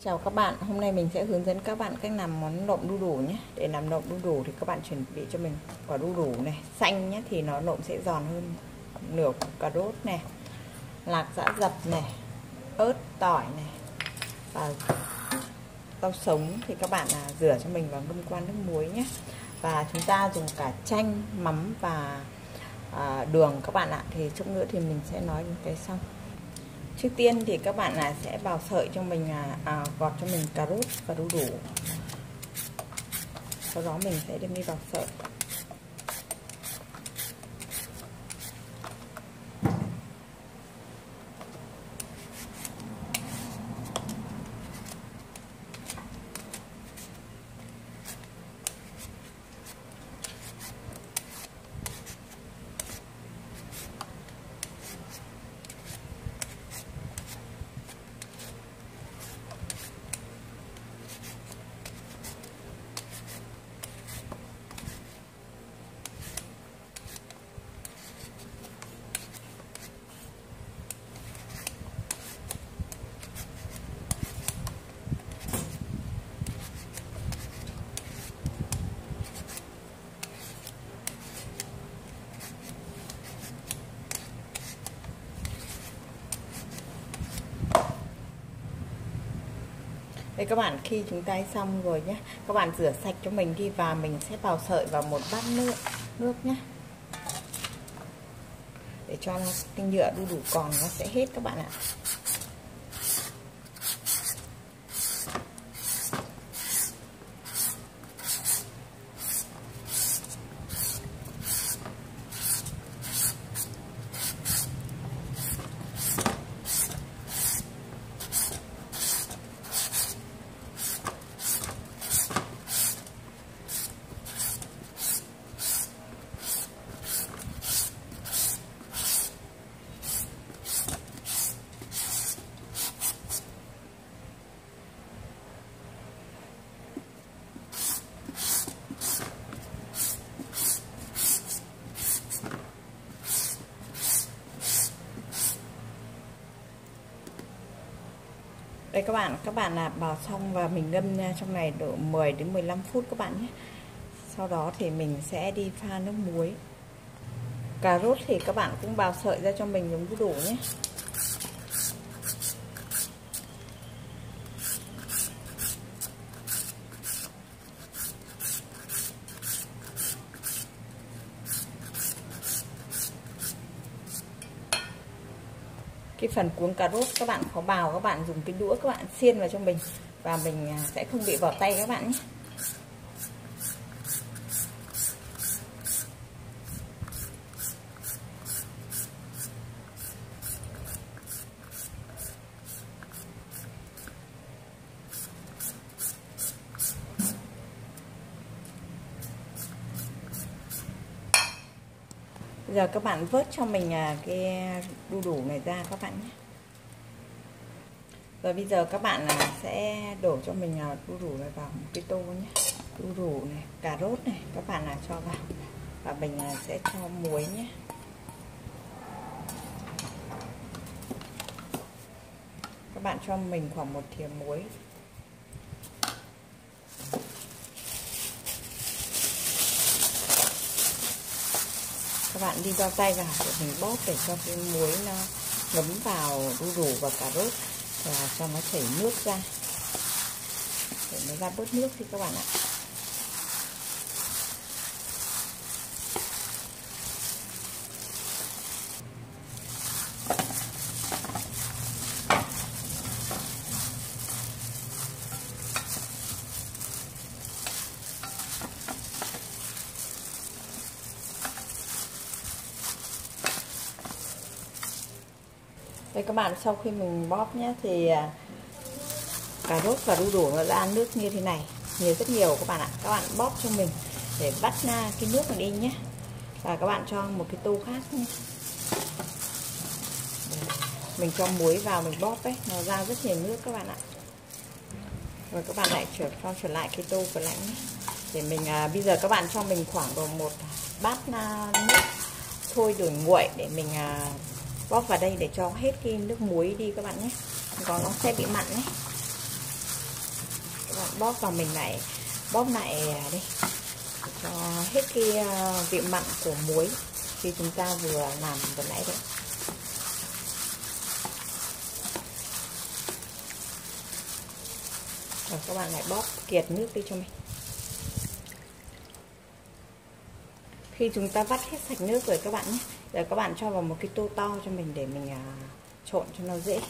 Chào các bạn, hôm nay mình sẽ hướng dẫn các bạn cách làm món nộm đu đủ nhé. Để làm nộm đu đủ thì các bạn chuẩn bị cho mình quả đu đủ này. Xanh nhé thì nó nộm sẽ giòn hơn Nửa cà rốt này. Lạc giã dập này. Ớt, tỏi này. Và rau sống thì các bạn à, rửa cho mình vào ngâm qua nước muối nhé. Và chúng ta dùng cả chanh, mắm và à, đường các bạn ạ. Thì chút nữa thì mình sẽ nói những cái xong trước tiên thì các bạn là sẽ bào sợi cho mình à, à, gọt cho mình cà rốt và đu đủ. Sau đó mình sẽ đem đi bào sợi. Đây các bạn, khi chúng ta xong rồi nhé Các bạn rửa sạch cho mình đi và mình sẽ bào sợi vào một bát nước nước nhé Để cho tinh nhựa đu đủ còn, nó sẽ hết các bạn ạ. Đây các bạn các bạn là bào xong và mình ngâm trong này độ 10 đến 15 phút các bạn nhé. Sau đó thì mình sẽ đi pha nước muối. Cà rốt thì các bạn cũng bào sợi ra cho mình giống đủ nhé. Cái phần cuống cà rốt các bạn có bào, các bạn dùng cái đũa các bạn xiên vào cho mình. Và mình à, sẽ không bị vào tay các bạn nhé. Giờ các bạn vớt cho mình à, cái đu đủ này ra các bạn nhé. Rồi bây giờ các bạn là sẽ đổ cho mình à, đu đủ này vào một cái tô nhé. Đu đủ này, cà rốt này, các bạn là cho vào. Và mình à, sẽ cho muối nhé. Các bạn cho mình khoảng một thìa muối các bạn đi dao tay vào để mình bóp để cho cái muối nó ngấm vào đu đủ và cà rốt và cho nó chảy nước ra. Để nó ra bớt nước thì các bạn ạ. Đây các bạn sau khi mình bóp nhé thì à, cà rốt và đu đủ nó ra nước như thế này. Nhiều rất nhiều các bạn ạ. Các bạn bóp cho mình để bắt cái nước này đi nhé. Và các bạn cho một cái tô khác nhé. Mình cho muối vào mình bóp ấy nó ra rất nhiều nước các bạn ạ. Rồi các bạn lại trở cho trở lại cái tô vừa lạnh nhé. Để mình à, bây giờ các bạn cho mình khoảng độ một bát à, nước thôi đuổi nguội để mình à, bóp vào đây để cho hết cái nước muối đi các bạn nhé. Còn nó sẽ bị mặn đấy. các bạn bóp vào mình lại, bóp lại à, đi cho hết cái à, vị mặn của muối khi chúng ta vừa làm vừa nãy đấy. Rồi, các bạn lại bóp kiệt nước đi cho mình. Khi chúng ta vắt hết sạch nước rồi các bạn nhé. Giờ các bạn cho vào một cái tô to cho mình để mình à, trộn cho nó dễ.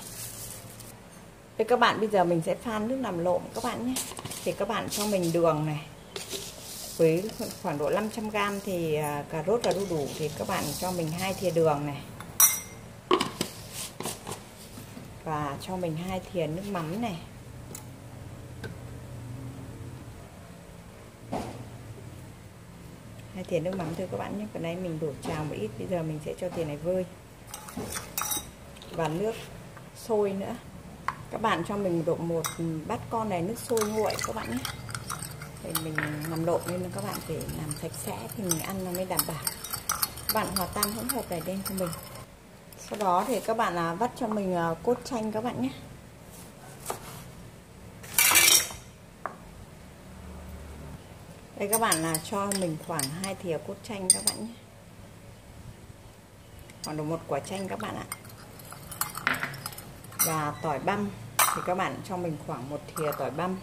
Thế các bạn bây giờ mình sẽ phan nước làm lộn các bạn nhé. Thì các bạn cho mình đường này. Với khoảng độ 500g thì à, cà rốt và đu đủ thì các bạn cho mình hai thìa đường này. Và cho mình hai thìa nước mắm này. Hai thìa nước mắm thôi các bạn nhé. Còn đây mình đổ trào một ít, bây giờ mình sẽ cho thìa này vơi. Và nước sôi nữa. Các bạn cho mình độ một bát con này nước sôi nguội các bạn nhé. Thì mình làm lộn nên các bạn phải làm sạch sẽ thì mình ăn nó mới đảm bảo. Các bạn hòa tan hỗn hợp này lên cho mình. Sau đó thì các bạn à, vắt cho mình à, cốt chanh các bạn nhé. Đây các bạn là cho mình khoảng hai thìa cốt chanh các bạn nhé. Khoảng được một quả chanh các bạn ạ. Và tỏi băm, thì các bạn cho mình khoảng một thìa tỏi băm.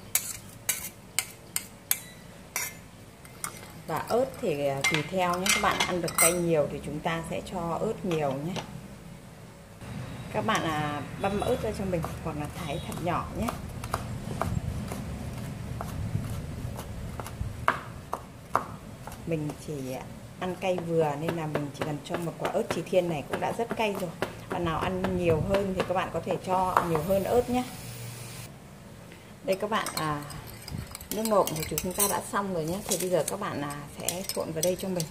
Và ớt thì à, tùy theo nhé, các bạn ăn được cay nhiều thì chúng ta sẽ cho ớt nhiều nhé. Các bạn là băm ớt ra cho mình, hoặc là thái thật nhỏ nhé. Mình chỉ ăn cay vừa nên là mình chỉ cần cho một quả ớt chỉ thiên này cũng đã rất cay rồi. Bạn nào ăn nhiều hơn thì các bạn có thể cho nhiều hơn ớt nhé. Đây các bạn à nước nộm của chúng ta đã xong rồi nhé. Thì bây giờ các bạn à, sẽ trộn vào đây cho mình.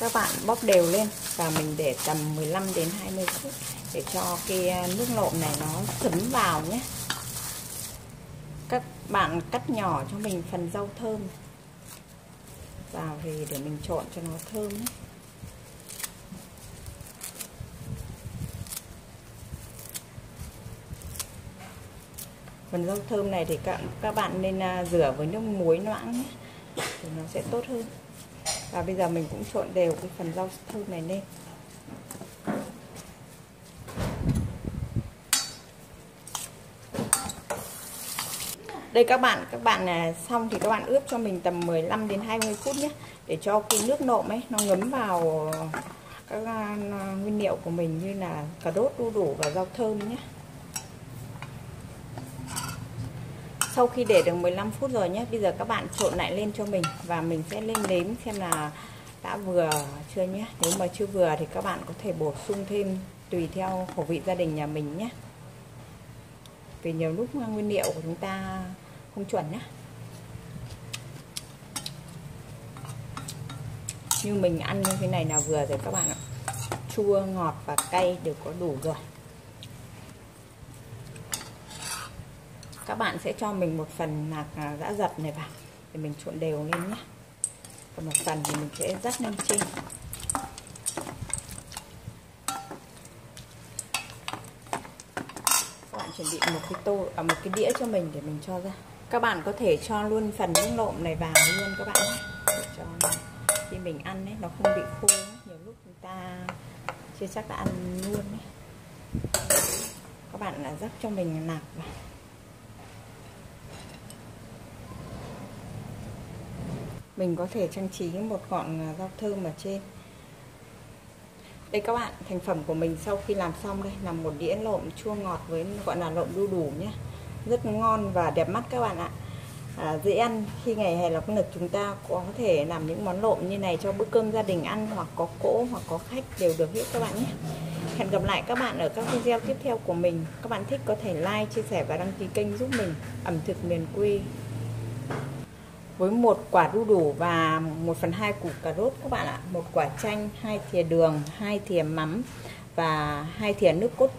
Các bạn bóp đều lên và mình để tầm 15 đến 20 phút để cho cái à, nước lộn này nó thấm vào nhé. Các bạn cắt nhỏ cho mình phần rau thơm. Vào thì để mình trộn cho nó thơm nhé. phần rau thơm này thì các các bạn nên à, rửa với nước muối loãng nhé. Thì nó sẽ tốt hơn và bây giờ mình cũng trộn đều cái phần rau thơm này lên. Đây các bạn các bạn là xong thì các bạn ướp cho mình tầm 15 đến 20 phút nhé, để cho cái nước nộm ấy nó ngấm vào các à, nguyên liệu của mình như là cà rốt đu đủ và rau thơm nhé. Sau khi để được 15 phút rồi nhé, bây giờ các bạn trộn lại lên cho mình và mình sẽ lên nếm xem là đã vừa chưa nhé. Nếu mà chưa vừa thì các bạn có thể bổ sung thêm tùy theo khẩu vị gia đình nhà mình nhé. Vì nhiều lúc nguyên liệu của chúng ta không chuẩn nhé. Như mình ăn như thế này là vừa rồi các bạn ạ. Chua, ngọt và cay đều có đủ rồi. Bạn sẽ cho mình một phần lạc đã à, giật này vào. Để mình trộn đều lên nhé. Còn một phần thì mình sẽ rắc lên trên. Các bạn chuẩn bị một cái tô à, một cái đĩa cho mình để mình cho ra. Các bạn có thể cho luôn phần nước lộm này vào luôn các bạn để cho khi mình ăn ấy nó không bị khô nhiều lúc chúng ta chưa chắc đã ăn luôn ấy. các bạn là rắc cho mình nạc vào. Mình có thể trang trí một ngọn à, rau thơm ở trên. Đây các bạn thành phẩm của mình sau khi làm xong đây là một đĩa lộm chua ngọt với gọi là lộm đu đủ nhé rất ngon và đẹp mắt các bạn ạ. À, dễ ăn khi ngày hè là lực chúng ta có thể làm những món lộm như này cho bữa cơm gia đình ăn hoặc có cỗ hoặc có khách đều được hết các bạn nhé. Hẹn gặp lại các bạn ở các video tiếp theo của mình. Các bạn thích có thể like chia sẻ và đăng ký kênh giúp mình. Ẩm thực miền quê với một quả đu đủ và 1 phần 2 củ cà rốt các bạn ạ. Một quả chanh hai thìa đường hai thìa mắm và hai thìa nước cốt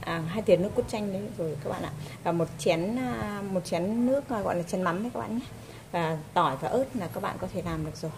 à, hai thìa nước cốt chanh đấy rồi các bạn ạ. Và một chén à, một chén nước à, gọi là chén mắm đấy các bạn nhé. Và tỏi và ớt là các bạn có thể làm được rồi.